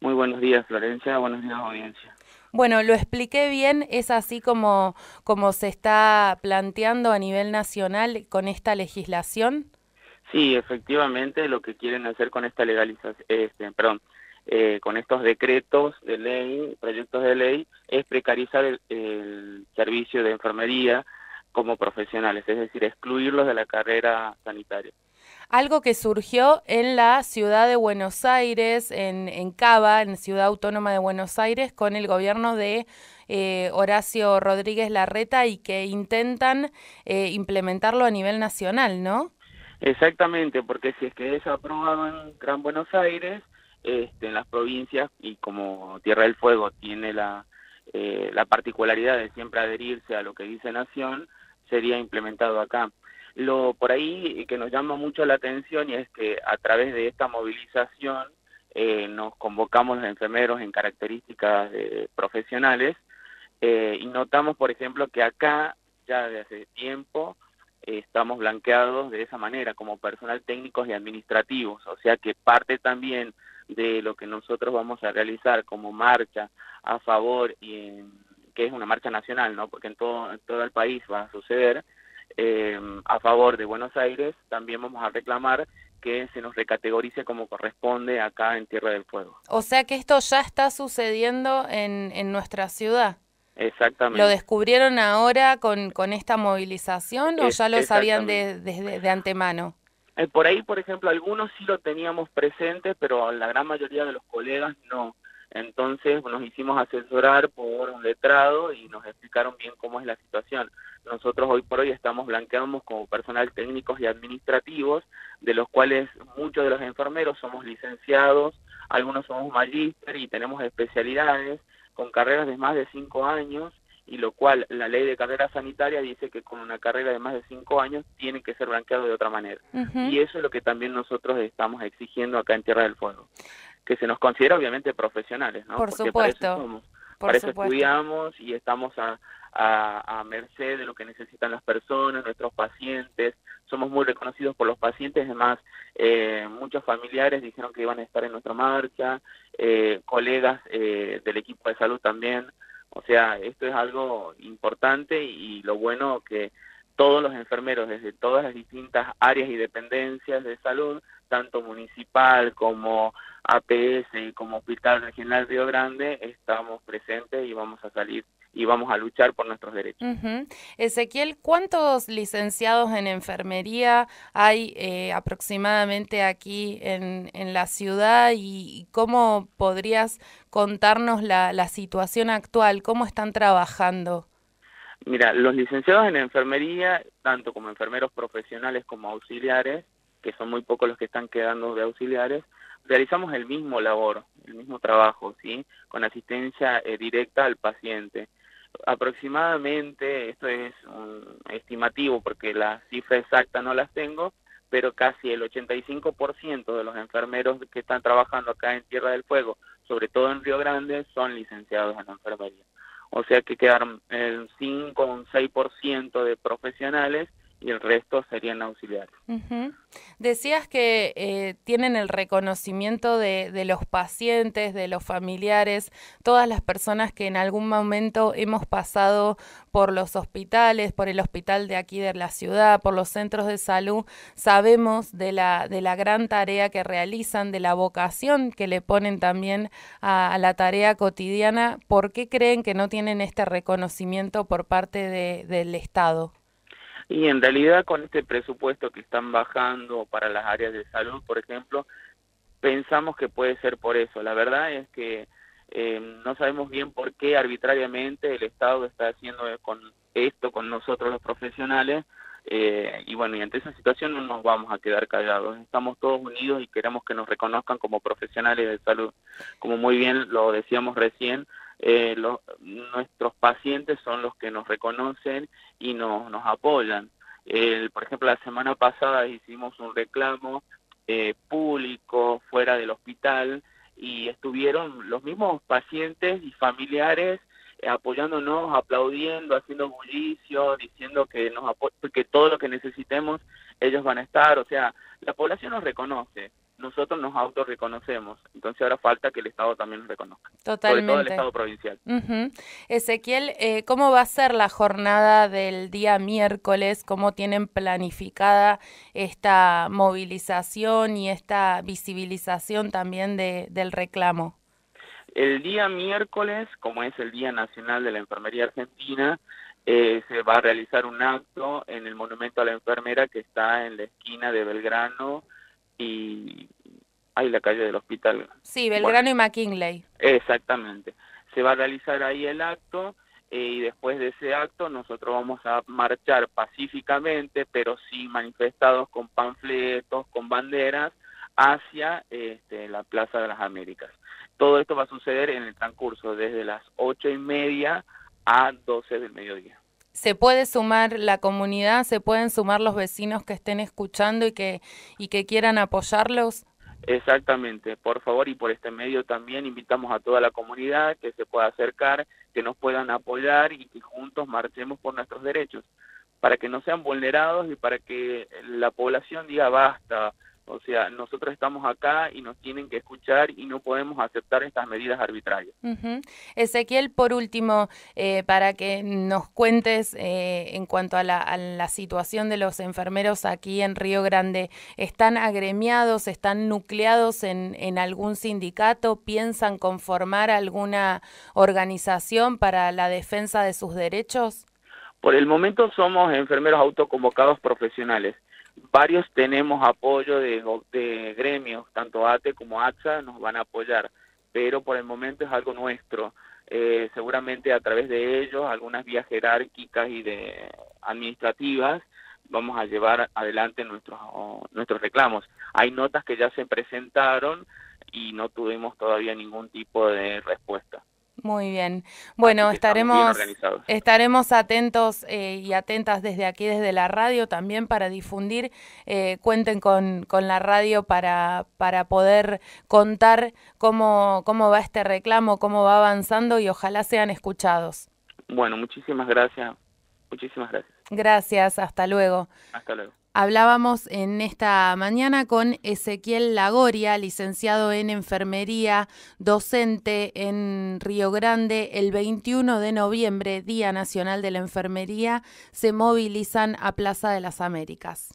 Muy buenos días, Florencia. Buenos días, audiencia. Bueno, lo expliqué bien, es así como, como se está planteando a nivel nacional con esta legislación. Sí, efectivamente, lo que quieren hacer con esta legalización, este, perdón, eh, con estos decretos de ley, proyectos de ley, es precarizar el, servicio de enfermería como profesionales, es decir, excluirlos de la carrera sanitaria. Algo que surgió en la ciudad de Buenos Aires, en, en Cava, en Ciudad Autónoma de Buenos Aires, con el gobierno de eh, Horacio Rodríguez Larreta y que intentan eh, implementarlo a nivel nacional, ¿no? Exactamente, porque si es que es aprobado en Gran Buenos Aires, este, en las provincias y como Tierra del Fuego tiene la, eh, la particularidad de siempre adherirse a lo que dice Nación, sería implementado acá. Lo por ahí que nos llama mucho la atención y es que a través de esta movilización eh, nos convocamos los enfermeros en características profesionales eh, y notamos, por ejemplo, que acá ya desde hace tiempo estamos blanqueados de esa manera como personal técnicos y administrativos, o sea que parte también de lo que nosotros vamos a realizar como marcha a favor y que es una marcha nacional, ¿no? Porque en todo, todo el país va a suceder eh, a favor de Buenos Aires, también vamos a reclamar que se nos recategorice como corresponde acá en Tierra del Fuego. O sea que esto ya está sucediendo en, en nuestra ciudad. Exactamente. ¿Lo descubrieron ahora con, con esta movilización o ya lo sabían desde de, de antemano? Eh, por ahí, por ejemplo, algunos sí lo teníamos presente, pero la gran mayoría de los colegas no. Entonces nos hicimos asesorar por un letrado y nos explicaron bien cómo es la situación. Nosotros hoy por hoy estamos blanqueamos como personal técnicos y administrativos, de los cuales muchos de los enfermeros somos licenciados, algunos somos magíster y tenemos especialidades con carreras de más de cinco años y lo cual la ley de carrera sanitaria dice que con una carrera de más de cinco años tiene que ser blanqueado de otra manera. Y eso es lo que también nosotros estamos exigiendo acá en Tierra del Fuego, que se nos considera obviamente profesionales, ¿no? Por supuesto. Para eso, somos, para eso estudiamos y estamos a, a, merced de lo que necesitan las personas, nuestros pacientes. Somos muy reconocidos por los pacientes, además eh, muchos familiares dijeron que iban a estar en nuestra marcha, eh, colegas eh, del equipo de salud también o sea, esto es algo importante y lo bueno que todos los enfermeros desde todas las distintas áreas y dependencias de salud, tanto municipal como APS como Hospital Regional Río Grande, estamos presentes y vamos a salir y vamos a luchar por nuestros derechos. Ezequiel, ¿cuántos licenciados en enfermería hay eh, aproximadamente aquí en, en, la ciudad y cómo podrías contarnos la, la situación actual? ¿Cómo están trabajando? Mira, los licenciados en enfermería, tanto como enfermeros profesionales como auxiliares, que son muy pocos los que están quedando de auxiliares, realizamos el mismo labor, el mismo trabajo, ¿sí? Con asistencia eh, directa al paciente aproximadamente, esto es un estimativo porque la cifra exacta no las tengo, pero casi el 85% de los enfermeros que están trabajando acá en Tierra del Fuego, sobre todo en Río Grande, son licenciados en enfermería. O sea que quedaron el 5 o un 6% de profesionales y el resto serían auxiliares. Decías que eh, tienen el reconocimiento de, los pacientes, de los familiares, todas las personas que en algún momento hemos pasado por los hospitales, por el hospital de aquí de la ciudad, por los centros de salud, sabemos de la, de la gran tarea que realizan, de la vocación que le ponen también a, a la tarea cotidiana. ¿Por qué creen que no tienen este reconocimiento por parte de, del Estado? Y en realidad con este presupuesto que están bajando para las áreas de salud, por ejemplo, pensamos que puede ser por eso. La verdad es que eh, no sabemos bien por qué arbitrariamente el Estado está haciendo con esto con nosotros los profesionales eh, y bueno, y ante esa situación no nos vamos a quedar callados. Estamos todos unidos y queremos que nos reconozcan como profesionales de salud. Como muy bien lo decíamos recién, eh, nuestros pacientes son los que nos reconocen y nos, nos apoyan. por ejemplo, la semana pasada hicimos un reclamo eh, público fuera del hospital y estuvieron los mismos pacientes y familiares eh, apoyándonos, aplaudiendo, haciendo bullicio, diciendo que nos que todo lo que necesitemos ellos van a estar, o sea, la población nos reconoce nosotros nos autorreconocemos. Entonces ahora falta que el Estado también nos reconozca. Totalmente. Sobre todo el Estado provincial. Ezequiel, eh, ¿cómo va a ser la jornada del día miércoles? ¿Cómo tienen planificada esta movilización y esta visibilización también de, del reclamo? El día miércoles, como es el Día Nacional de la Enfermería Argentina, eh, se va a realizar un acto en el Monumento a la Enfermera que está en la esquina de Belgrano y hay la calle del hospital. Sí, Belgrano y McKinley. Exactamente. Se va a realizar ahí el acto eh, y después de ese acto nosotros vamos a marchar pacíficamente, pero sí manifestados con panfletos, con banderas, hacia este, la Plaza de las Américas. Todo esto va a suceder en el transcurso desde las ocho y media a 12 del mediodía. ¿Se puede sumar la comunidad? ¿Se pueden sumar los vecinos que estén escuchando y que, y que quieran apoyarlos? Exactamente, por favor y por este medio también invitamos a toda la comunidad que se pueda acercar, que nos puedan apoyar y que juntos marchemos por nuestros derechos, para que no sean vulnerados y para que la población diga basta, o sea, nosotros estamos acá y nos tienen que escuchar y no podemos aceptar estas medidas arbitrarias. Ezequiel, por último, eh, para que nos cuentes eh, en cuanto a la, situación de los enfermeros aquí en Río Grande, ¿están agremiados, están nucleados en, en algún sindicato? ¿Piensan conformar alguna organización para la defensa de sus derechos? Por el momento somos enfermeros autoconvocados profesionales varios tenemos apoyo de, gremios, tanto ATE como AXA nos van a apoyar, pero por el momento es algo nuestro. Eh, seguramente a través de ellos, algunas vías jerárquicas y de administrativas, vamos a llevar adelante nuestros, nuestros reclamos. Hay notas que ya se presentaron y no tuvimos todavía ningún tipo de respuesta. Muy bien. Bueno, estaremos, estaremos atentos eh, y atentas desde aquí, desde la radio también para difundir. Eh, cuenten con, con, la radio para, para poder contar cómo, cómo va este reclamo, cómo va avanzando y ojalá sean escuchados. Bueno, muchísimas gracias. Muchísimas gracias. Gracias, hasta luego. Hasta luego. Hablábamos en esta mañana con Ezequiel Lagoria, licenciado en enfermería, docente en Río Grande. El 21 de noviembre, Día Nacional de la Enfermería, se movilizan a Plaza de las Américas.